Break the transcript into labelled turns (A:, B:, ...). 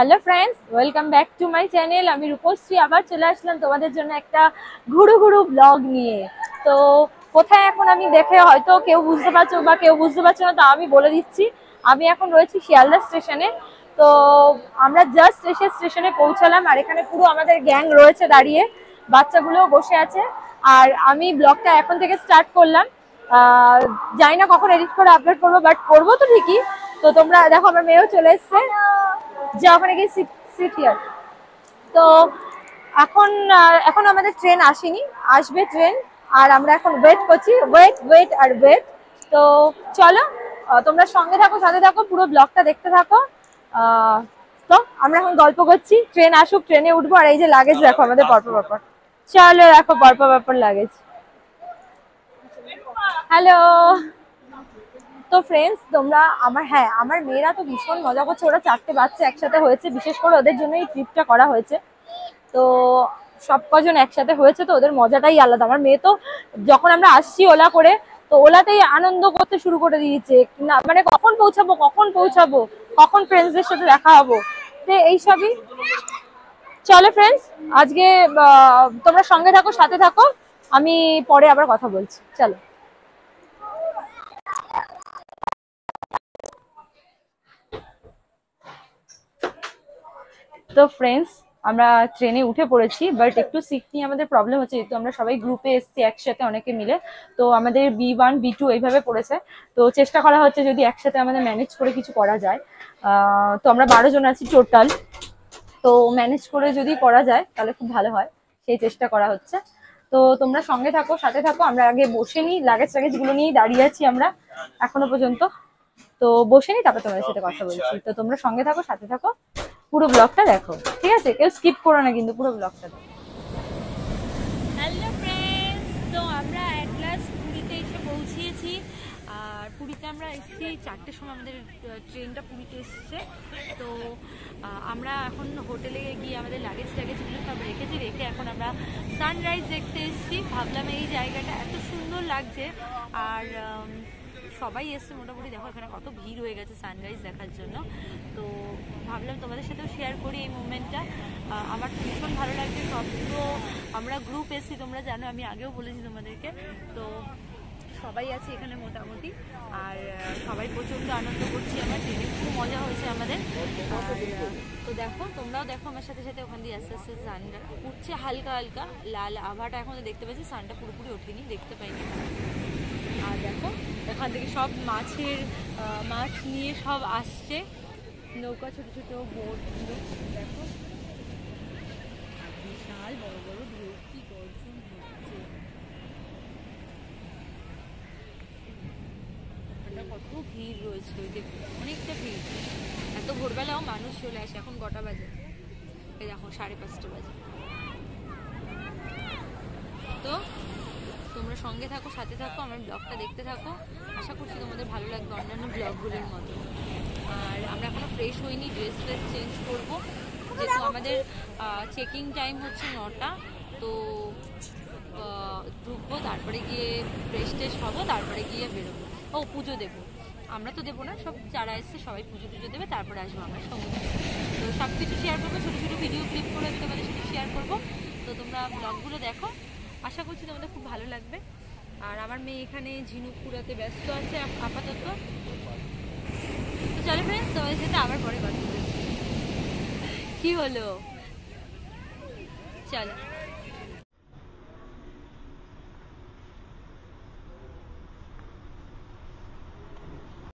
A: Hello friends welcome back to my channel আমি রূপশ্রী আবার চলে আসলাম তোমাদের জন্য একটা ঘুরু ঘুরু ব্লগ নিয়ে। তো কোথায় এখন আমি দেখে হয়তো কেউ বুঝতে পারছ বা কেউ বুঝতে পারছ না তা আমি বলে দিচ্ছি। আমি এখন রয়েছি শিয়ালদা স্টেশনে। তো আমরা জাস্ট এসে স্টেশনে পৌঁছালাম আর এখানে পুরো আমাদের গ্যাং রয়েছে দাঁড়িয়ে। বাচ্চাগুলোও বসে আছে। আর আমি ব্লগটা এখন থেকে স্টার্ট করলাম। জানি না কখন এডিট করে আপলোড করব বাট করব তো ঠিকই। তো তোমরা, দেখো, আমার মেয়েও চলে এসছে। যা ওখানে গিয়ে সিট হিয়ার তো এখন এখন আমাদের ট্রেন আসেনি, আসবে ট্রেন আর আমরা এখন ওয়েট করছি ওয়েট ওয়েট আর ওয়েট তো চলো তোমরা সঙ্গে থাকো, সাথে থাকো, পুরো ব্লগটা দেখতে থাকো। তো আমরা এখন গল্প করছি ট্রেন আসুক ট্রেনে উঠবো, আর এই যে লাগেজ দেখো আমাদের পরপর পরপর। চলো, দেখো পরপর পরপর লাগেজ হ্যালো তো ফ্রেন্ডস তোমরা আমার হ্যাঁ আমার মেয়েরা তো ভীষণ মজা করছে। ওরা চারটে বাচ্চা একসাথে হয়েছে, বিশেষ করে ওদের জন্য এই ট্রিপটা করা হয়েছে। তো সব কজন একসাথে হয়েছে তো ওদের মজাটাই আলাদা। আমার মেয়ে তো যখন আমরা আসছি ওলা করে, তো ওলাতেই আনন্দ করতে শুরু করে দিয়েছে। না মানে কখন পৌঁছাবো কখন পৌঁছাবো, কখন ফ্রেন্ডসদের সাথে দেখা হব? তো এইসবই চলো ফ্রেন্ডস আজকে তোমরা সঙ্গে থাকো, সাথে থাকো। আমি পরে আবার কথা বলছি। চলো। তো ফ্রেন্ডস আমরা ট্রেনে উঠে পড়েছি বাট একটু সিট নিয়ে আমাদের প্রবলেম হচ্ছে, যেহেতু আমরা সবাই গ্রুপে এসেছি একসাথে অনেকে মিলে, তো আমাদের বি ওয়ান বি টু এইভাবে পড়েছে। তো চেষ্টা করা হচ্ছে যদি একসাথে আমাদের ম্যানেজ করে কিছু করা যায়। তো আমরা বারো জন আছি টোটাল তো ম্যানেজ করে যদি করা যায়, তাহলে খুব ভালো হয়। সেই চেষ্টা করা হচ্ছে। তো তোমরা সঙ্গে থাকো, সাথে থাকো, আমরা আগে বসে নিই লাগেজ টাগেজগুলো নিয়েই দাঁড়িয়ে আছি আমরা এখনও পর্যন্ত। তো বসে নিই, তারপর তোমাদের সাথে কথা বলছি। তো তোমরা সঙ্গে থাকো, সাথে থাকো। পুরো ব্লগটা দেখো, ঠিক আছে? কেউ স্কিপ করো না কিন্তু পুরো ব্লগটা দেখো।
B: হ্যালো তো আমরা অ্যাট পুরীতে এসে পৌঁছিয়েছি আর পুরীতে আমরা এসেছি চারটের সময় আমাদের ট্রেনটা পুরীতে এসেছে। তো আমরা এখন হোটেলে গিয়ে আমাদের লাগেজ ট্যাগেজগুলো সব রেখেছি, রেখে এখন আমরা সানরাইজ দেখতে এসেছি। ভাবলাম এই জায়গাটা এত সুন্দর লাগছে। আর সবাই এসছে মোটামুটি, দেখো এখানে কত ভিড় হয়ে গেছে সানরাইজ দেখার জন্য। তো ভাবলাম তোমাদের সাথেও শেয়ার করি এই মুমেন্টটা আমার ভীষণ ভালো লাগছে সবগুলো আমরা গ্রুপ এসেছি, তোমরা জানো, আমি আগেও বলেছি তোমাদেরকে। তো সবাই আছে এখানে মোটামুটি, আর সবাই প্রচণ্ড আনন্দ করছি আমার, ট্রেনে খুব মজা হয়েছে আমাদের। তো দেখো, তোমরাও দেখো আমার সাথে সাথে ওখান দিয়ে আস্তে আস্তে সানটা উঠছে হালকা হালকা, লাল আভাটা এখন দেখতে পাচ্ছি সানটা পুরোপুরি ওঠেনি, দেখতে পাইনি। আর দেখো ওখান থেকে সব মাছের মাছ নিয়ে সব আসছে। নৌকা, ছোট ছোট বোটগুলো, দেখো। বিশাল বড় বড় কি গর্জন হচ্ছে। কত ভিড় রয়েছে ওই দেখো অনেকটা ভিড়। এত ভোরবেলাও মানুষ চলে আসে, এখন কটা বাজে? এই দেখো, সাড়ে পাঁচটা বাজে। তো তোমরা সঙ্গে থাকো, সাথে থাকো, আমার ব্লগটা দেখতে থাকো। আশা করছি তোমাদের ভালো লাগবে অন্যান্য ব্লগগুলোর মতো। আর আমরা এখনও ফ্রেশ হইনি ড্রেস ফ্রেস চেঞ্জ করব। যেহেতু আমাদের চেকিং টাইম হচ্ছে নটা, তো ঢুকবো, তারপরে গিয়ে ফ্রেশ ট্রেশ হব, তারপরে গিয়ে বেরোবো। ও, পুজো দেবো। আমরা তো দেবো না, সব যারা এসছে সবাই পুজো টুজো দেবে, তারপরে আসব আমরা সঙ্গে। তো সব কিছু শেয়ার করব, ছোটো ছোটো ভিডিও ক্লিপ করে আমি তোমাদের সাথে শেয়ার করব। তো তোমরা ব্লগগুলো দেখো। আশা করছি তোমাদের খুব ভালো লাগবে। আর আমার মেয়ে এখানে ঝিনুক কুড়াতে ব্যস্ত আছে আপ- আপাতত। তো চলো ফ্রেন্ডস তোমাদের সাথে আবার পরে কথা বলছি কি হলো? চলো।